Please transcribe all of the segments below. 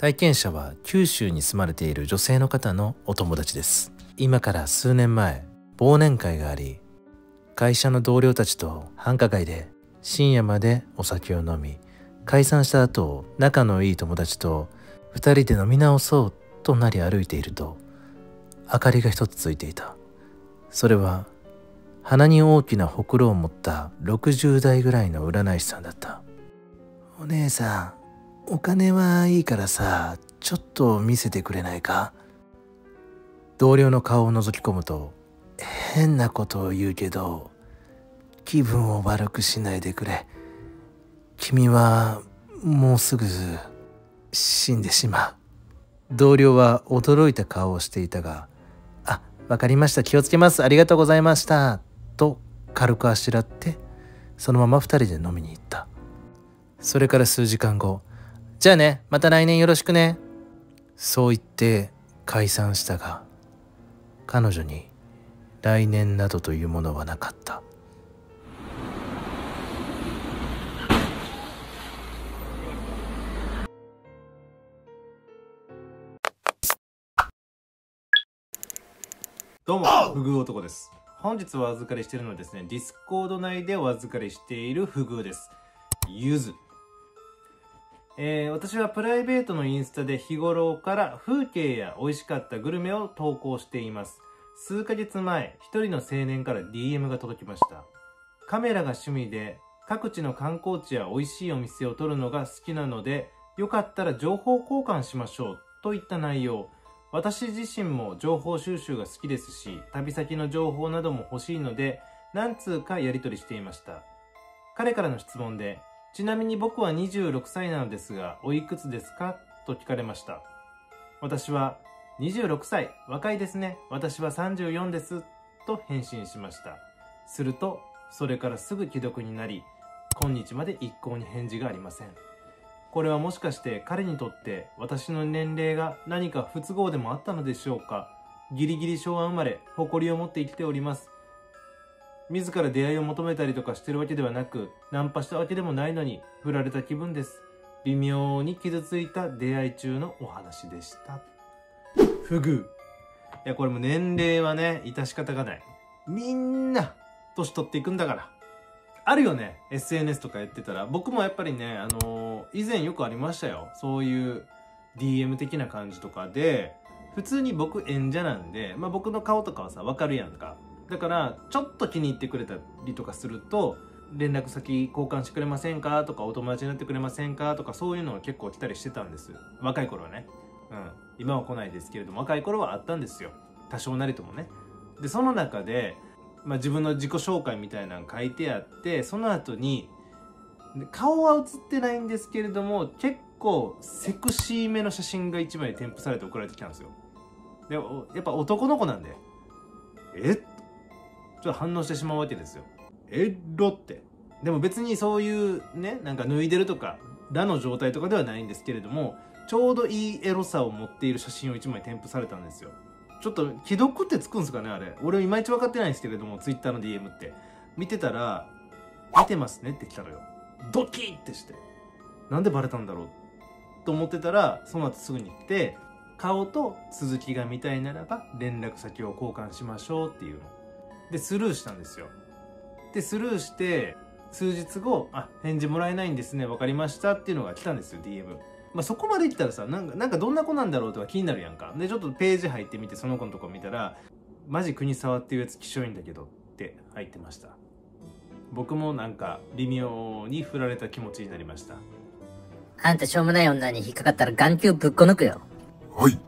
体験者は九州に住まれている女性の方のお友達です。今から数年前忘年会があり会社の同僚たちと繁華街で深夜までお酒を飲み解散した後仲のいい友達と二人で飲み直そうとなり歩いていると明かりが一つついていた。それは鼻に大きなほくろを持った60代ぐらいの占い師さんだった。お姉さんお金はいいからさちょっと見せてくれないか？同僚の顔を覗き込むと変なことを言うけど気分を悪くしないでくれ。君はもうすぐ死んでしまう。同僚は驚いた顔をしていたが「あわかりました。気をつけます。ありがとうございました」と軽くあしらってそのまま二人で飲みに行った。それから数時間後「じゃあねまた来年よろしくね」そう言って解散したが彼女に来年などというものはなかったどうも、不遇男です。本日お預かりしているのはですね、ディスコード内でお預かりしている不遇です。ゆず。えー私はプライベートのインスタで日頃から風景や美味しかったグルメを投稿しています。数ヶ月前、一人の青年から DM が届きました。カメラが趣味で、各地の観光地や美味しいお店を撮るのが好きなので、よかったら情報交換しましょうといった内容。私自身も情報収集が好きですし、旅先の情報なども欲しいので、何通かやり取りしていました。彼からの質問で、ちなみに僕は26歳なのですが、おいくつですか？と聞かれました。私は、26歳、若いですね。私は34です。と返信しました。すると、それからすぐ既読になり、今日まで一向に返事がありません。これはもしかして彼にとって私の年齢が何か不都合でもあったのでしょうか？ギリギリ昭和生まれ、誇りを持って生きております。自ら出会いを求めたりとかしてるわけではなく、ナンパしたわけでもないのに、振られた気分です。微妙に傷ついた出会い中のお話でした。不遇。いや、これも年齢はね、致し方がない。みんな、年取っていくんだから。あるよね SNS とかやってたら僕もやっぱりねあのー以前よくありましたよそういう DM 的な感じとかで普通に僕演者なんで、まあ、僕の顔とかはさ分かるやんかだからちょっと気に入ってくれたりとかすると連絡先交換してくれませんかとかお友達になってくれませんかとかそういうのが結構来たりしてたんです。若い頃はね。うん。今は来ないですけれども若い頃はあったんですよ。多少なりともね。でその中でまあ、自分の自己紹介みたいなの書いてあってその後に顔は写ってないんですけれども結構セクシーめの写真が1枚添付されて送られてきたんですよ。でやっぱ男の子なんで。え？っちょっと反応してしまうわけですよ。え？っろって。でも別にそういうねなんか脱いでるとからの状態とかではないんですけれどもちょうどいいエロさを持っている写真を1枚添付されたんですよ。ちょっと既読ってつくんですかねあれ。俺いまいち分かってないんですけれども Twitter の DM って。見てたら「見てますね」って来たのよ。ドキッてして。なんでバレたんだろう。と思ってたらその後すぐに行って顔と続きが見たいならば連絡先を交換しましょうっていうの。でスルーしたんですよ。でスルーして数日後「あ返事もらえないんですね分かりました」っていうのが来たんですよ DM まあ、そこまでいったらさなんかなんかどんな子なんだろうとか気になるやんか。でちょっとページ入ってみてその子のとこ見たら「マジ国沢っていうやつきしょいんだけど」って入ってました。僕もなんか微妙に振られた気持ちになりました。あんたしょうもない女に引っかかったら眼球ぶっこ抜くよ。はい。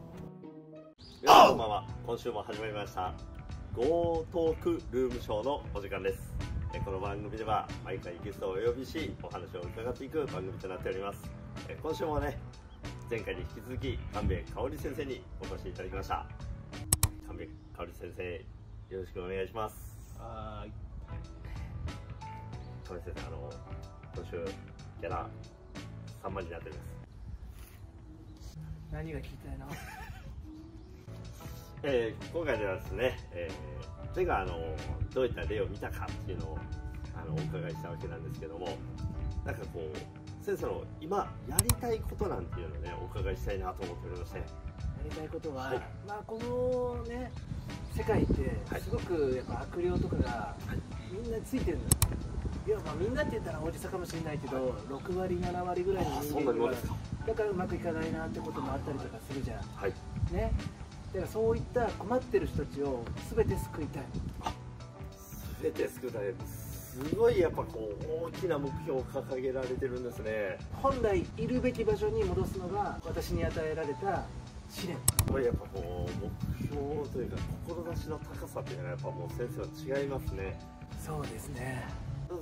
こんばんは。今週も始まりました「ゴートークルームショー」のお時間です。えこの番組では毎回ゲストをお呼びしお話を伺っていく番組となっております。え今週もね前回に引き続き神戸香織先生にお越しいただきました。神戸香織先生よろしくお願いします。はーい。香織先生あの今週キャラ3万になっております。何が聞きたいの？えー今回ではですね、えー、前回あのどういった例を見たかっていうのをあのお伺いしたわけなんですけどもなんかこう先生の今やりたいことなんていうのをねお伺いしたいなと思っておりまして。やりたいことは、はい。まあこのね世界ってはい。すごくやっぱ悪霊とかがみんなついてるの。よいやまあみんなって言ったら大げさかもしれないけど、6割7割ぐらいの人間がだからうまくいかないなってこともあったりとかするじゃん。はい。ねだからそういった困ってる人たちを全て救いたい。全て救うためすごいやっぱこう大きな目標を掲げられてるんですね。本来いるべき場所に戻すのが私に与えられた試練。これやっぱこう目標というか志の高さっていうのはやっぱもう先生は違いますね。そうですね。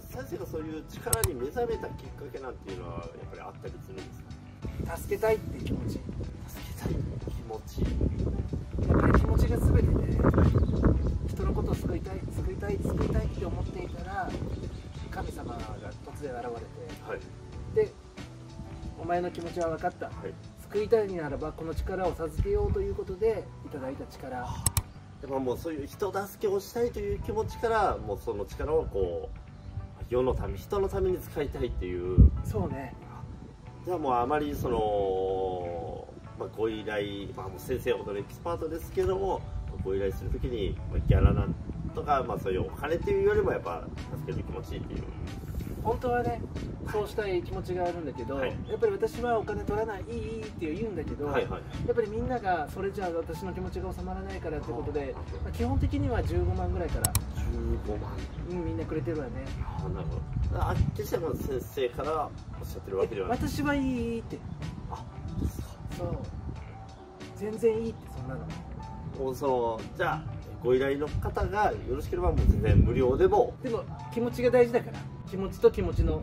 先生がそういう力に目覚めたきっかけなんていうのはやっぱりあったりするんですか？助けたいっていう気持ち。助けたい気持ち気持ちが全てで人のことを救いたい救いたい救いたいって思っていたら神様が突然現れてはい。でお前の気持ちは分かった。はい。救いたいならばこの力を授けようということでいただいた力。やっぱもうそういう人助けをしたいという気持ちからもうその力をこう世のため人のために使いたいっていう。そうね。じゃあもうあまりその、まあ、ご依頼、まあ、もう先生ほどのエキスパートですけどもご依頼するときに、まあ、ギャラなんとか、まあ、そういうお金っていうよりもやっぱ助ける気持ちっていう。本当はねそうしたい気持ちがあるんだけど、はい。やっぱり私はお金取らないいいいいって言うんだけど、はいはい。やっぱりみんながそれじゃあ私の気持ちが収まらないからってことで、まあ基本的には15万ぐらいから、15万。うん、みんなくれてるわね。あなるほど。あ決してまあ先生からおっしゃってるわけではない。私はいいってあそう。全然いいってそんなの。もうそのじゃあご依頼の方がよろしければもう全然無料でも。でも気持ちが大事だから。気持ちと気持ちの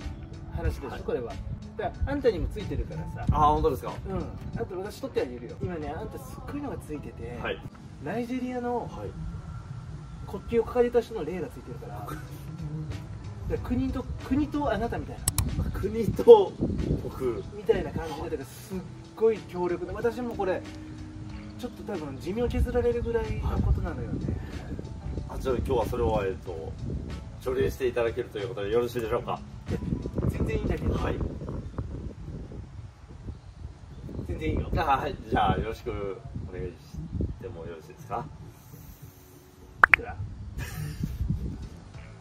話でしょ、はい。これは。だからあんたにもついてるからさ。あ本当ですか。うん。あと私取ってあげるよ。今ねあんたすっごいのがついてて、はい。ナイジェリアのはい。国旗を掲げた人の霊がついてるから。だから国と国とあなたみたいな。国と僕。みたいな感じでだからすっごい強力で私もこれちょっと多分寿命削られるぐらいのことなのよね。あじゃあ今日はそれをえっと除霊していただけるということでよろしいでしょうか？全然いいんだけど、はい。全然いいよ。あはい。じゃあよろしくお願いしてもよろしいですか？いくら？い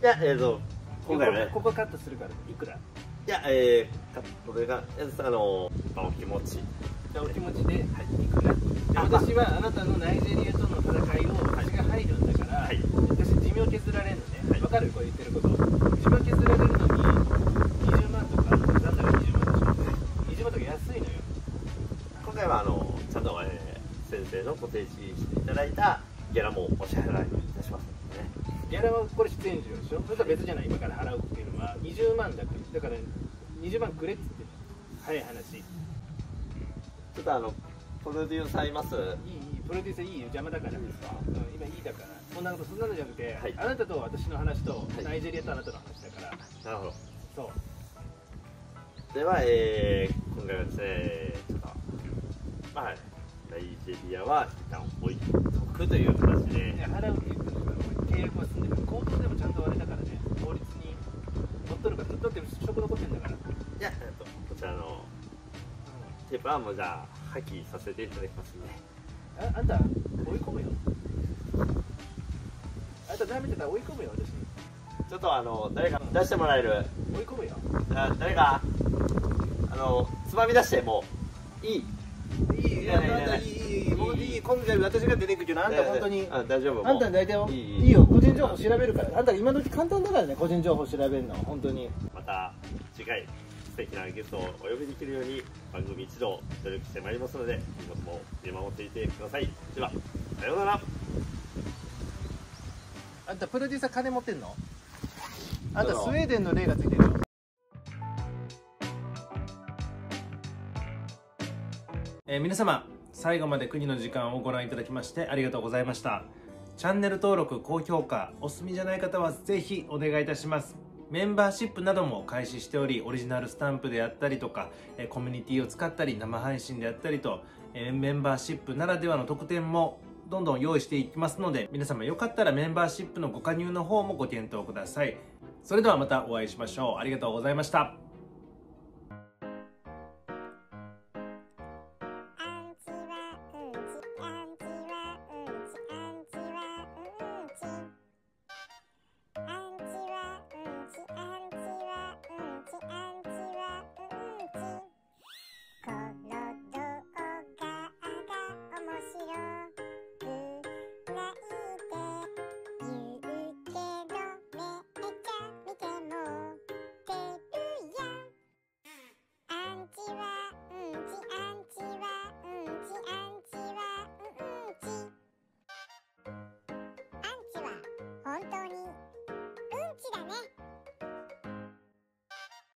や えっ、と今回はね。こここカットするからいくら？いやえー、これがえあの、まあ、お気持ち。お気持ちで、はい、い。くらで私はあなたのナイジェリアとの戦いを私が入るんだから、はい。私寿命削られるのね。わ、かる？これ言ってること。寿命削られるのに20万とかなんだか20万でしょ20万とか安いのよ。今回はあのちゃんと、えー先生のご提示していただいたギャラもお支払いいたしますのでね。ギャラはこれ出演料でしょ？それとは別じゃない。今から払うっていうのは20万だからだから20万くれっつってる。早い話。いいちょっとあのプロデューサーいます？いいプロデューサーいいよ邪魔だから。うん、今いいだから。そんなことそんなのじゃなくて、はい。あなたと私の話と、い。ナイジェリアとあなたの話だから。なるほど。そう。では、えー、今回はですねちょっとまあナイジェリアは一旦置いとくという形で。で払うって言ってるから契約は済んでる。口頭でもちゃんとあれだからね法律に乗っとるからだって職残ってんだから、テープはもうじゃあ破棄させていただきますんでああんた追い込むよ。あんたダメてたら追い込むよ私。にちょっとあの誰か出してもらえる追い込むよ。あ誰かあのつまみ出してもう。いい。いいいやいやいやい。もういい今回私が出てくるけどあんた本当にあ大丈夫あんた大体いい。いいよ個人情報調べるから。あんた今時簡単だからね個人情報調べるの本当に。また次回素敵なゲストをお呼びできるように番組一同努力してまいりますので今後とも見守っていてください。ではさようなら。あんたプロデューサー金持ってんの？あんたスウェーデンの例がついてるよえー皆様最後まで国の時間をご覧いただきましてありがとうございました。チャンネル登録高評価お済みじゃない方はぜひお願いいたしますメンバーシップなども開始しておりオリジナルスタンプであったりとかコミュニティを使ったり生配信であったりとメンバーシップならではの特典もどんどん用意していきますので皆様よかったらメンバーシップのご加入の方もご検討ください。それではまたお会いしましょう。ありがとうございました。